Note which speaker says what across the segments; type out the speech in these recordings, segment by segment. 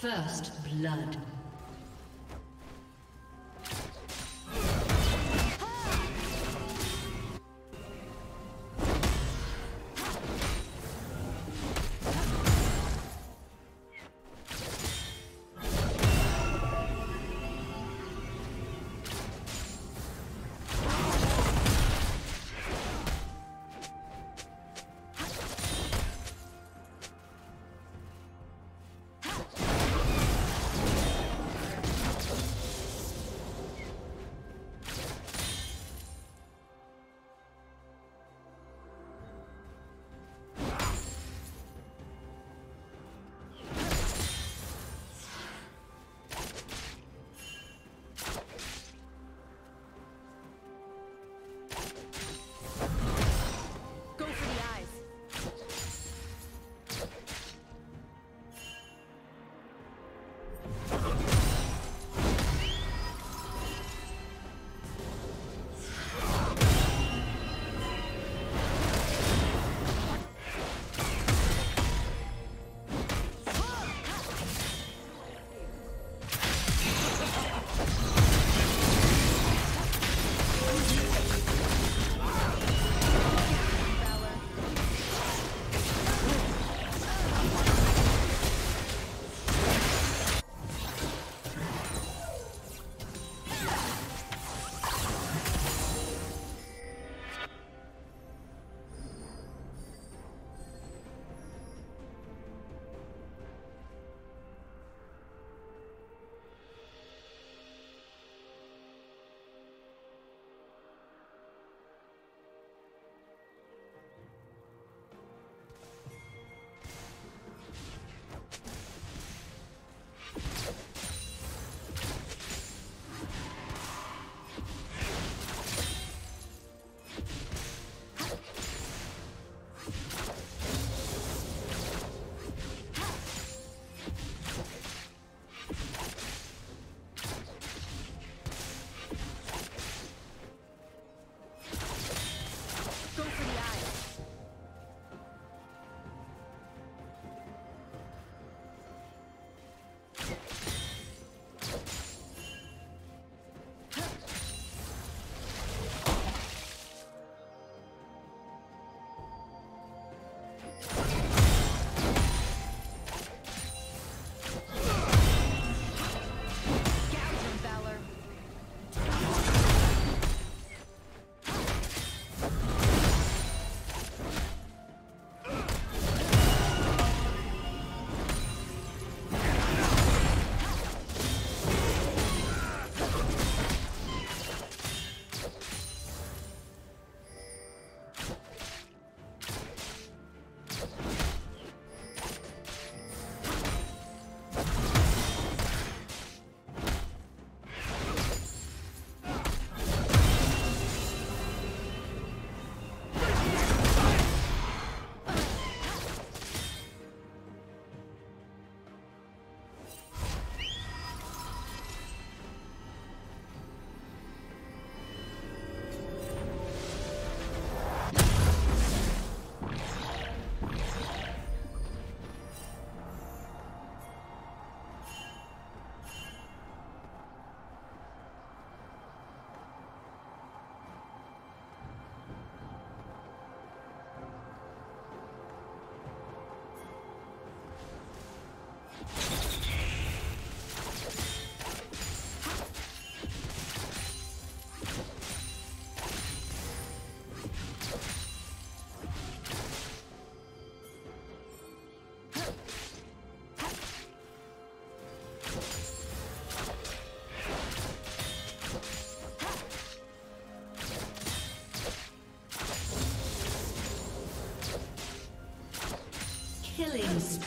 Speaker 1: First blood. Killing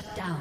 Speaker 1: Shut down.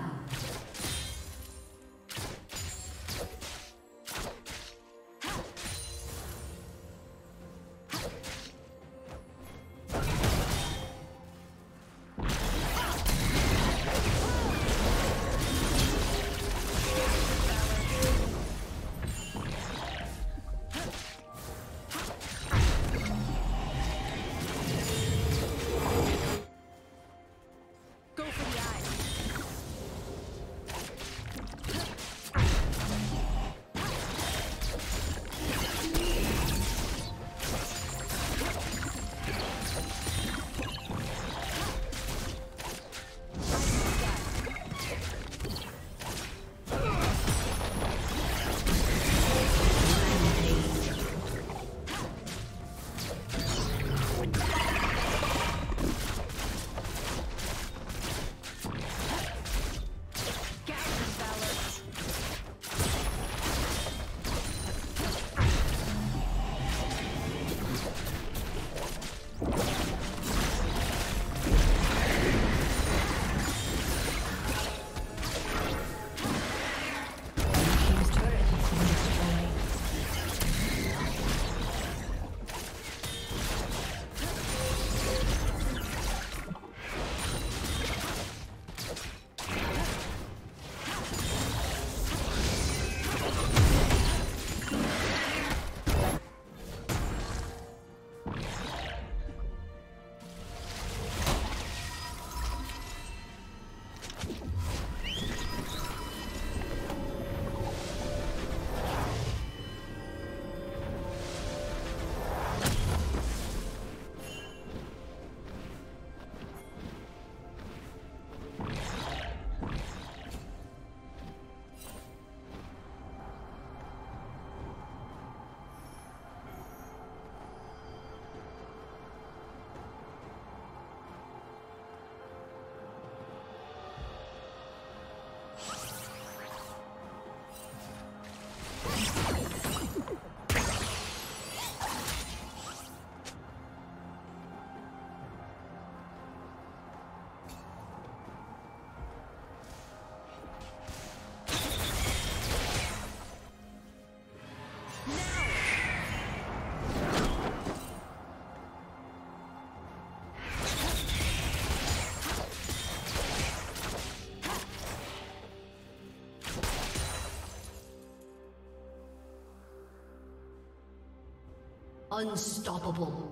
Speaker 1: Unstoppable.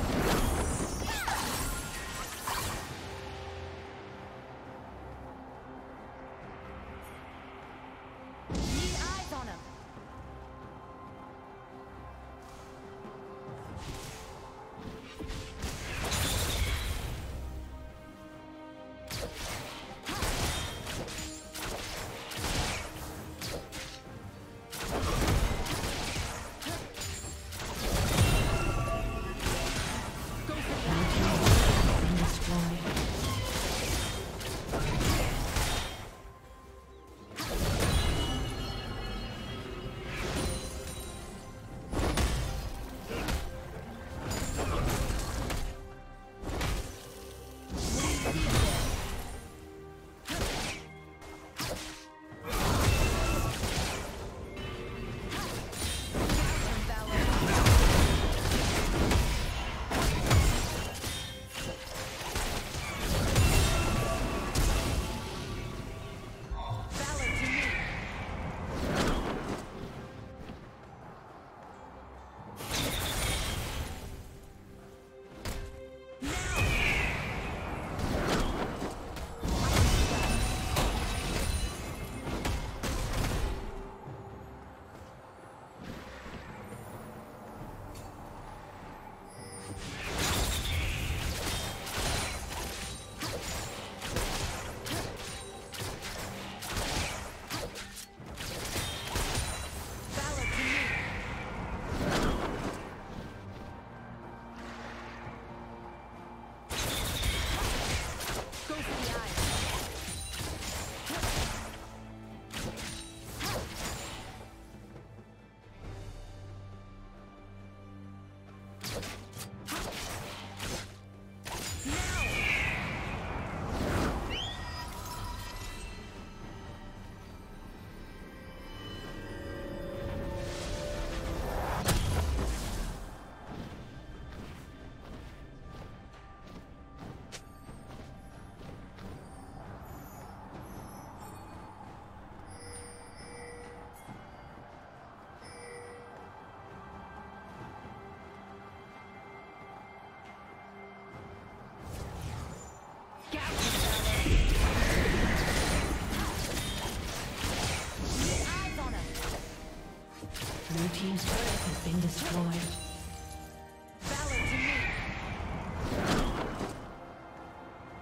Speaker 1: Team's turret has been destroyed.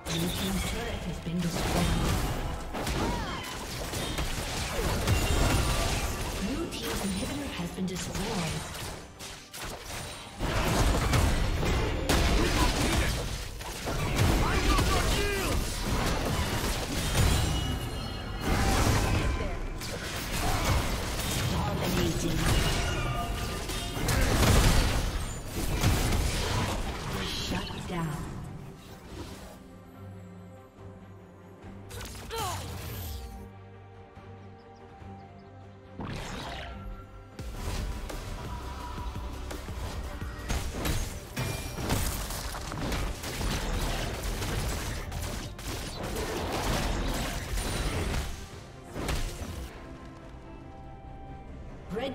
Speaker 2: To me.
Speaker 1: Team's turret has been destroyed. Inhibitor has been destroyed.